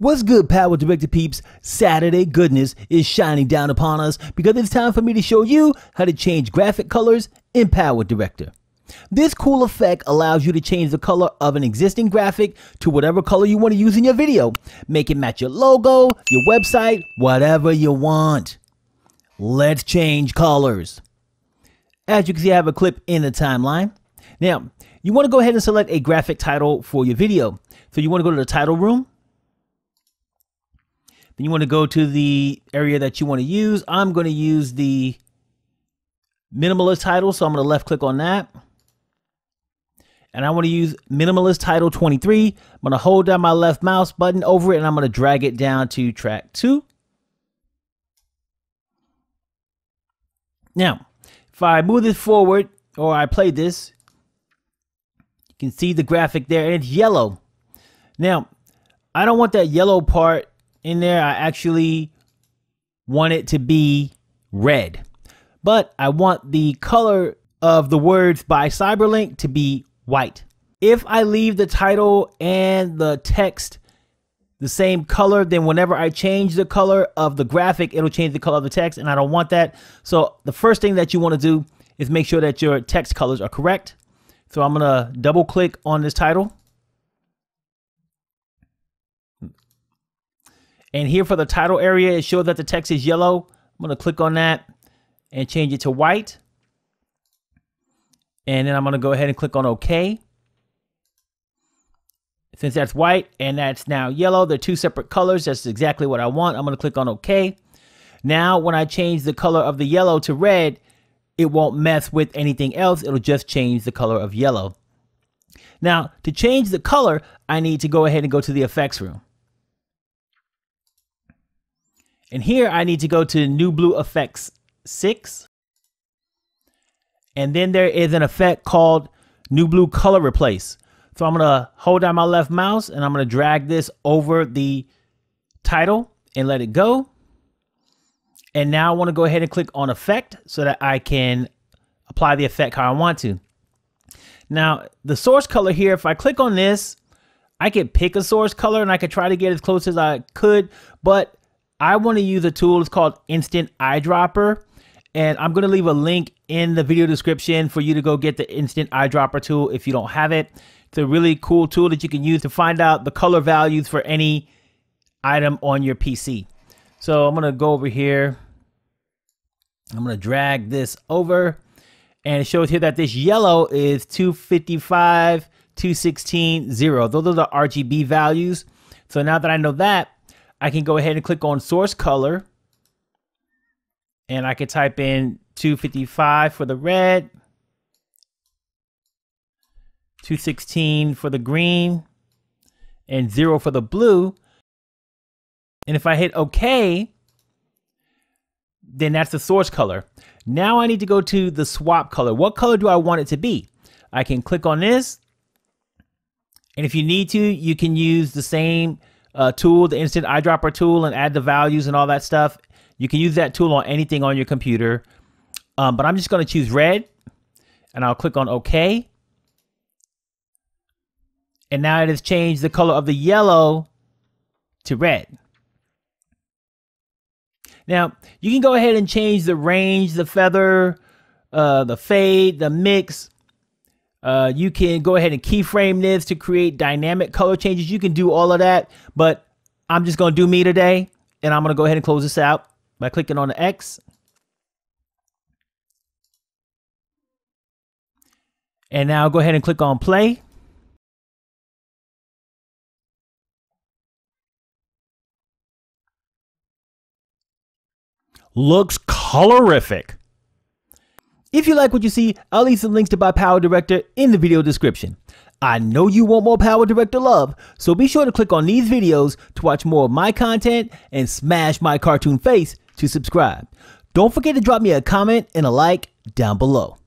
What's good, PowerDirector peeps? Saturday goodness is shining down upon us because it's time for me to show you how to change graphic colors in PowerDirector. This cool effect allows you to change the color of an existing graphic to whatever color you want to use in your video. Make it match your logo, your website, whatever you want. Let's change colors. As you can see, I have a clip in the timeline. Now, you want to go ahead and select a graphic title for your video. So you want to go to the title room then you want to go to the area that you want to use. I'm going to use the minimalist title. So I'm going to left click on that. And I want to use minimalist title 23. I'm going to hold down my left mouse button over it and I'm going to drag it down to track two. Now, if I move this forward or I play this, you can see the graphic there and it's yellow. Now, I don't want that yellow part in there. I actually want it to be red, but I want the color of the words by Cyberlink to be white. If I leave the title and the text the same color, then whenever I change the color of the graphic, it'll change the color of the text, and I don't want that. So the first thing that you want to do is make sure that your text colors are correct. So I'm gonna double click on this title And here for the title area, it shows that the text is yellow. I'm going to click on that and change it to white. And then I'm going to go ahead and click on OK. Since that's white and that's now yellow, they're two separate colors. That's exactly what I want. I'm going to click on OK. Now, when I change the color of the yellow to red, it won't mess with anything else. It'll just change the color of yellow. Now, to change the color, I need to go ahead and go to the effects room. And here I need to go to NewBlue Effects 6. And then there is an effect called NewBlue Color Replace. So I'm going to hold down my left mouse and I'm going to drag this over the title and let it go. And now I want to go ahead and click on effect so that I can apply the effect how I want to. Now the source color here, if I click on this, I could pick a source color and I could try to get as close as I could, but I want to use a tool. It's called Instant Eyedropper. And I'm going to leave a link in the video description for you to go get the Instant Eyedropper tool if you don't have it. It's a really cool tool that you can use to find out the color values for any item on your PC. So I'm going to go over here. I'm going to drag this over. And it shows here that this yellow is 255, 216, 0. Those are the RGB values. So now that I know that, I can go ahead and click on source color and I can type in 255 for the red, 216 for the green, and zero for the blue. And if I hit OK, then that's the source color. Now I need to go to the swap color. What color do I want it to be? I can click on this. And if you need to, you can use the same uh, tool, the instant eyedropper tool, and add the values and all that stuff. You can use that tool on anything on your computer. Um, but I'm just going to choose red and I'll click on OK. And now it has changed the color of the yellow to red. Now, you can go ahead and change the range, the feather, uh, the fade, the mix, uh, you can go ahead and keyframe this to create dynamic color changes. You can do all of that, but I'm just going to do me today. And I'm going to go ahead and close this out by clicking on the X. And now go ahead and click on play. Looks colorific. If you like what you see, I'll leave some links to buy PowerDirector in the video description. I know you want more PowerDirector love, so be sure to click on these videos to watch more of my content and smash my cartoon face to subscribe. Don't forget to drop me a comment and a like down below.